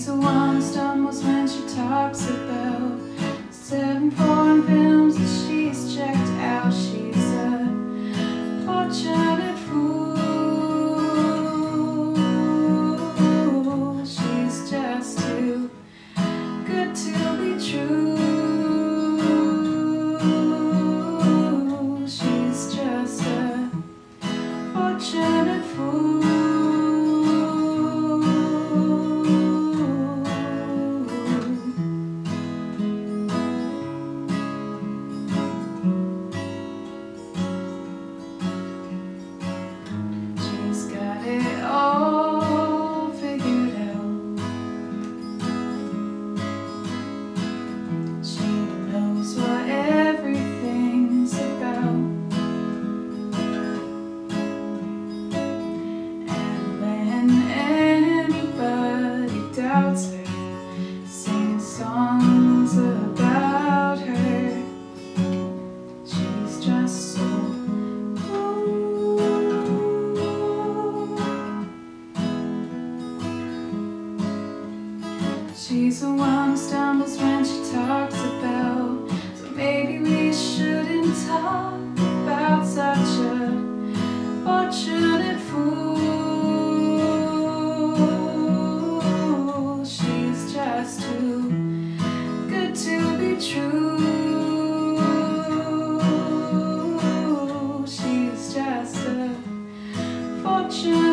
She's the one stumbles when she talks about. Seven foreign She's the one who stumbles when she talks about. So maybe we shouldn't talk about such a fortunate fool. She's just too good to be true. She's just a fortunate